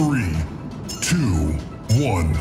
Three, two, one,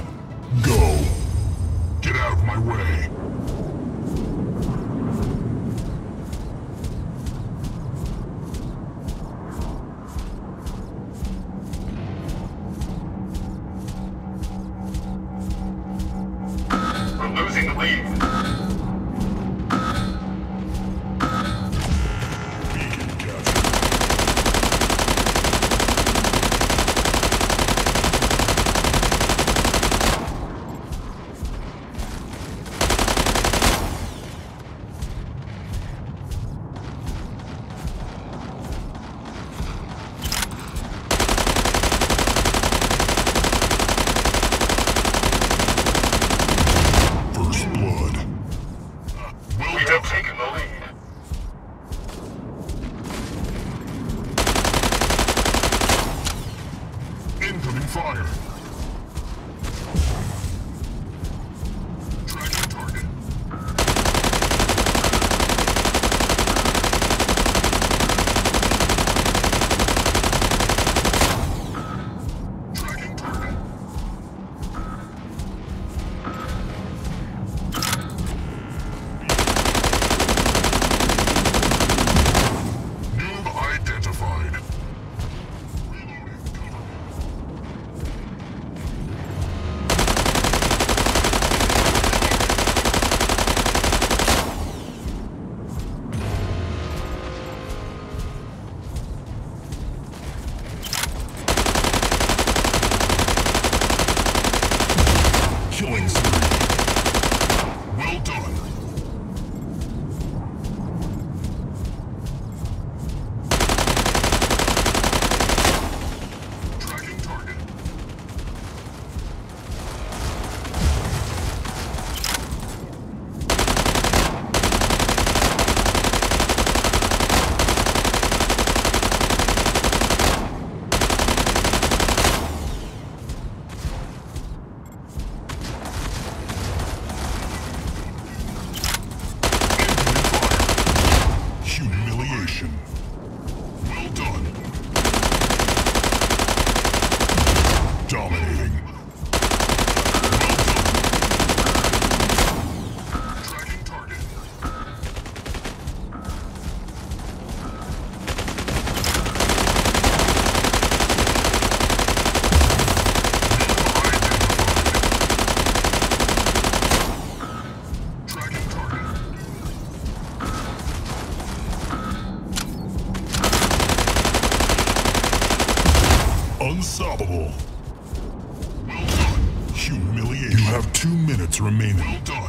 minutes remaining. Well done.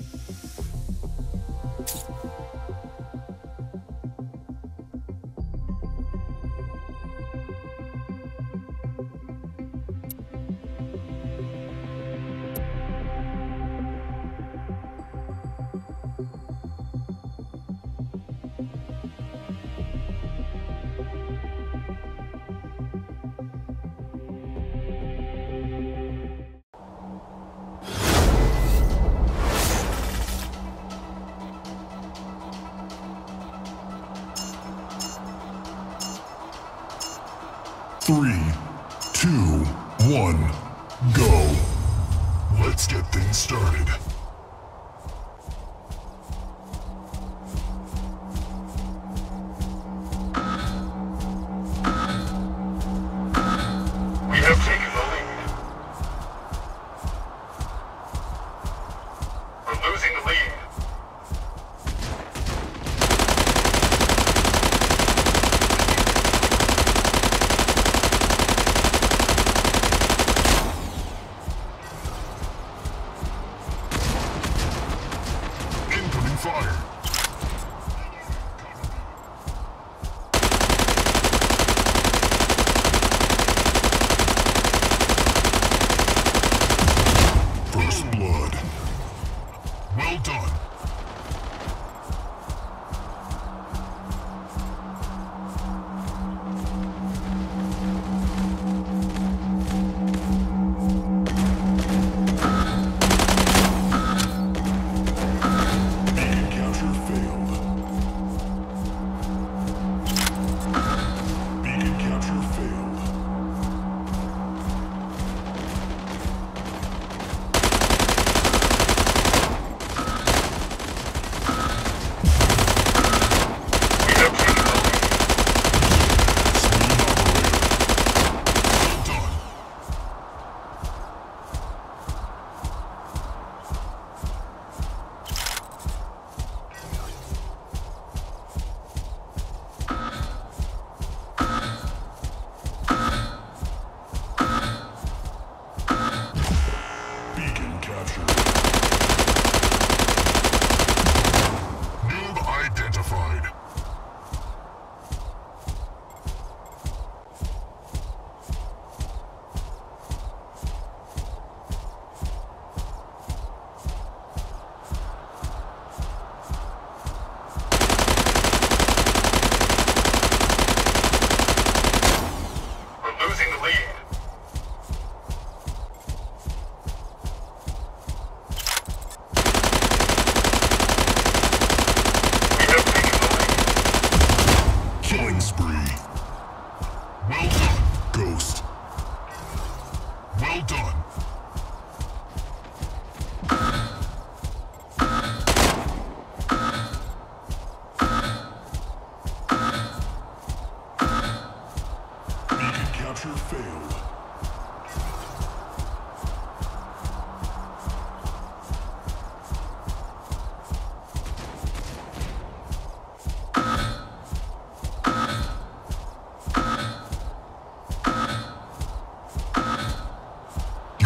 three.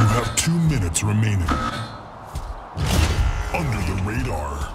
You have two minutes remaining. Under the radar.